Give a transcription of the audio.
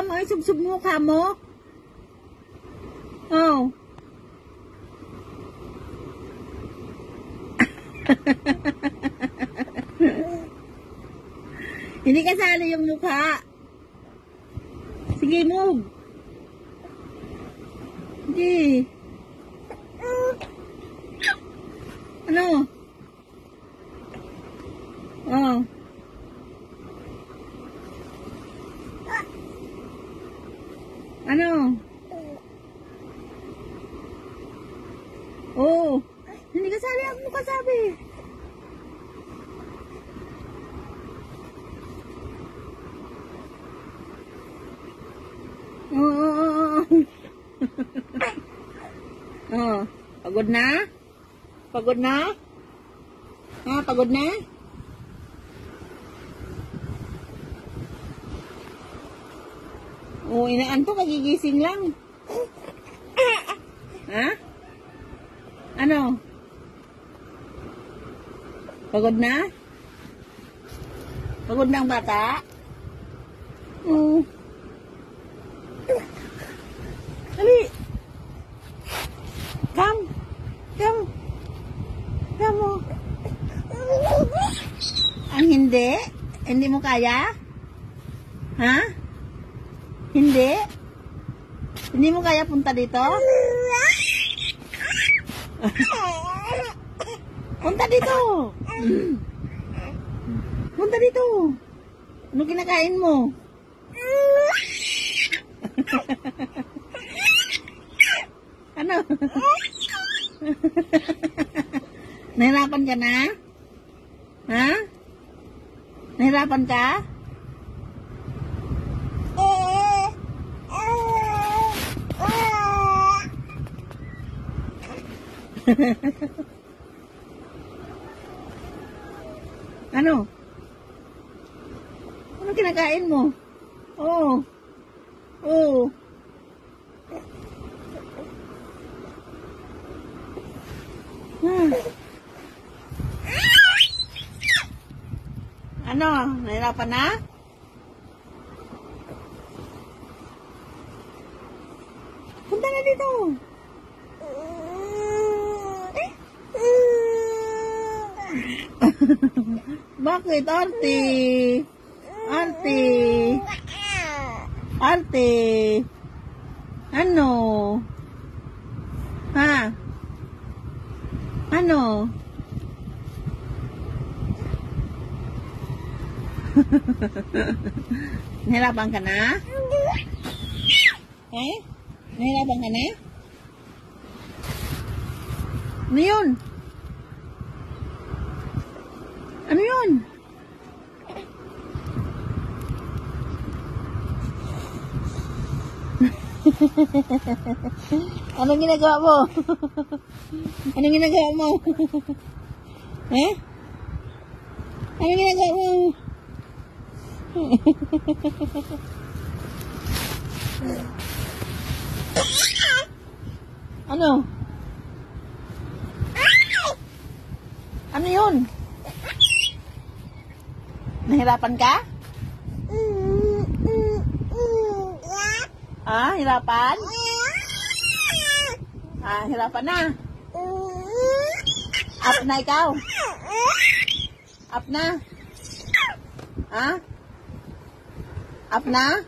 mukha mo. Isubsob mukha mo. Oh. Hindi kasali yung mukha. Sige, move. Sige. Ano? Oh. Ano? Oh. Hindi kasali ang mukha sabi. Oo, oo, oo. Oh, pagod na? Pagod na? Ha, pagod na? Oo, inaanto, kagigising lang. Ha? Ano? Pagod na? Pagod na ang bata? Oo. Dali. Come. Come. Come mo. Ang hindi? Hindi mo kaya? Ha? Hindi? Hindi mo kaya punta dito? Punta dito. Punta dito. Ano kinakain mo? ano? Nahirapan ka na? Ha? Nahirapan ka? ano? Ano kinakain mo? Oo. Oo. Hmm. Ano? Nahirapan na? Punta na dito. Bakit, Arte? Arte? Arte? Ano? Ha? Ano? Nahirapan ka na? Eh? Nahirapan ka na? Ano yun? Ano yun? Anong ginagawa mo? Anong ginagawa mo? eh? Anong ginagawa mo? ano? Ano yun? Nahirapan ka? Ah, hirapan? Ah, hirapan na. Up na ikaw. Up na. à Up na?